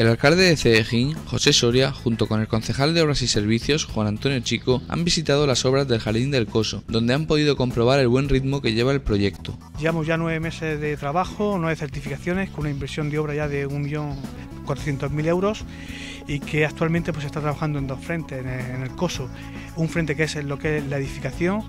El alcalde de Cedejín, José Soria, junto con el concejal de Obras y Servicios, Juan Antonio Chico, han visitado las obras del Jardín del Coso, donde han podido comprobar el buen ritmo que lleva el proyecto. Llevamos ya nueve meses de trabajo, nueve certificaciones, con una inversión de obra ya de 1.400.000 euros y que actualmente pues, se está trabajando en dos frentes, en el, Coso. Un frente que es lo que es la edificación,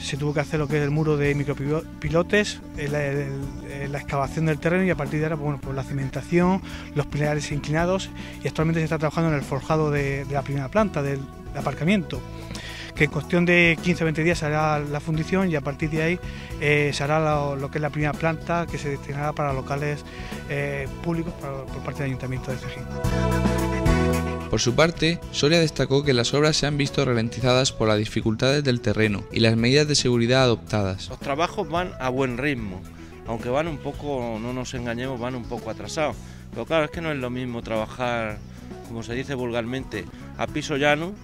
se tuvo que hacer lo que es el muro de micropilotes, la excavación del terreno y a partir de ahora pues, bueno, pues la cimentación, los pilares inclinados y actualmente se está trabajando en el forjado de, la primera planta del aparcamiento que en cuestión de 15 o 20 días se hará la fundición y a partir de ahí eh, se hará lo, que es la primera planta que se destinará para locales eh, públicos por parte del Ayuntamiento de Cejín. Por su parte, Soria destacó que las obras se han visto ralentizadas por las dificultades del terreno y las medidas de seguridad adoptadas. Los trabajos van a buen ritmo, aunque van un poco, no nos engañemos, van un poco atrasados. Pero claro, es que no es lo mismo trabajar, como se dice vulgarmente, a piso llano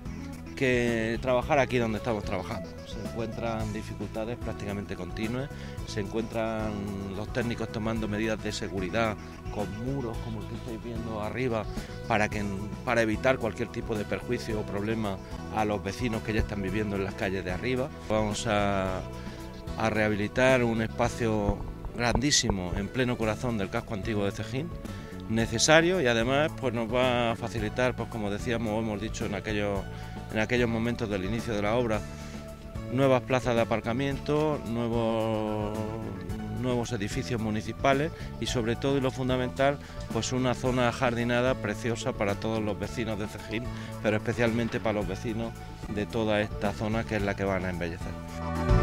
que trabajar aquí donde estamos trabajando. Encuentran dificultades prácticamente continuas, se encuentran los técnicos tomando medidas de seguridad con muros como el que estáis viendo arriba para, que, para evitar cualquier tipo de perjuicio o problema a los vecinos que ya están viviendo en las calles de arriba. Vamos a, a rehabilitar un espacio grandísimo en pleno corazón del casco antiguo de Cejín necesario y además pues nos va a facilitar pues como decíamos hemos dicho en aquellos en aquellos momentos del inicio de la obra nuevas plazas de aparcamiento nuevos nuevos edificios municipales y sobre todo y lo fundamental, pues una zona jardinada preciosa para todos los vecinos de Cejín, pero especialmente para los vecinos de toda esta zona que es la que van a embellecer.